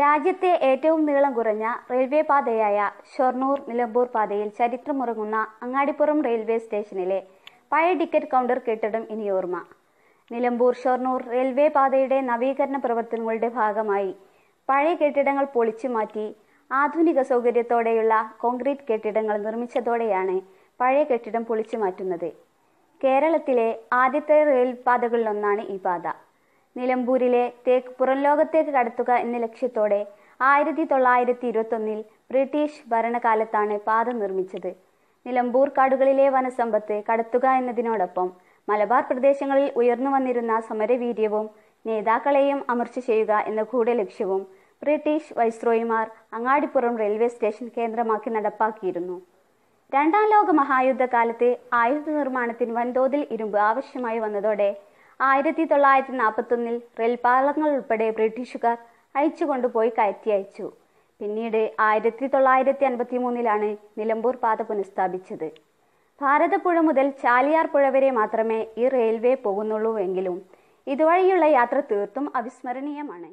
രാജ്യത്തെ ഏറ്റവും നീളം കുറഞ്ഞ റെയിൽവേ പാതയായ ഷൊർണൂർ നിലമ്പൂർ പാതയിൽ ചരിത്രമുറങ്ങുന്ന അങ്ങാടിപ്പുറം റെയിൽവേ സ്റ്റേഷനിലെ പഴയ ടിക്കറ്റ് കൗണ്ടർ കെട്ടിടം ഇനി ഓർമ്മ. നിലമ്പൂർ ഷൊർണൂർ റെയിൽവേ പാതയുടെ നവീകരണ പ്രവർത്തനങ്ങളുടെ ഭാഗമായി പഴയ കെട്ടിടങ്ങൾ പൊളിച്ചു മാറ്റി ആധുനിക സൗകര്യത്തോടെയുള്ള കോൺക്രീറ്റ് കെട്ടിടങ്ങൾ നിർമ്മിച്ചതോടെയാണ് പഴയ കെട്ടിടം പൊളിച്ചു മാറ്റുന്നത്. കേരളത്തിലെ ആദ്യത്തെ റെയിൽ പാതകളിലൊന്നാണ് ഈ പാത. നിലമ്പൂരിലെ തേക്ക് പുറംലോകത്തേക്ക് കടത്തുക എന്ന ലക്ഷ്യത്തോടെ ആയിരത്തി തൊള്ളായിരത്തി ഇരുപത്തൊന്നിൽ ബ്രിട്ടീഷ് ഭരണകാലത്താണ് പാത നിർമ്മിച്ചത്. നിലമ്പൂർ കാടുകളിലെ വനസമ്പത്ത് കടത്തുക എന്നതിനോടൊപ്പം മലബാർ പ്രദേശങ്ങളിൽ ഉയർന്നു വന്നിരുന്ന സമരവീര്യവും നേതാക്കളെയും അമർച്ച ചെയ്യുക എന്ന കൂടെ ലക്ഷ്യവും ബ്രിട്ടീഷ് വൈസ്രോയിമാർ അങ്ങാടിപ്പുറം റെയിൽവേ സ്റ്റേഷൻ കേന്ദ്രമാക്കി നടപ്പാക്കിയിരുന്നു. രണ്ടാം ലോക മഹായുദ്ധകാലത്ത് ആയുധ നിർമ്മാണത്തിന് വൻതോതിൽ ഇരുമ്പ് ആവശ്യമായി വന്നതോടെ ആയിരത്തി തൊള്ളായിരത്തി നാൽപ്പത്തൊന്നിൽ റെയിൽപാളങ്ങൾ ഉൾപ്പെടെ ബ്രിട്ടീഷുകാർ അയച്ചു കൊണ്ടുപോയി കയറ്റി അയച്ചു. പിന്നീട് ആയിരത്തി തൊള്ളായിരത്തി അൻപത്തി മൂന്നിലാണ് നിലമ്പൂർ പാത പുനഃസ്ഥാപിച്ചത്. ഭാരതപ്പുഴ മുതൽ ചാലിയാർ പുഴ വരെ മാത്രമേ ഈ റെയിൽവേ പോകുന്നുള്ളൂ എങ്കിലും ഇതുവഴിയുള്ള യാത്ര തീർത്തും അവിസ്മരണീയമാണ്.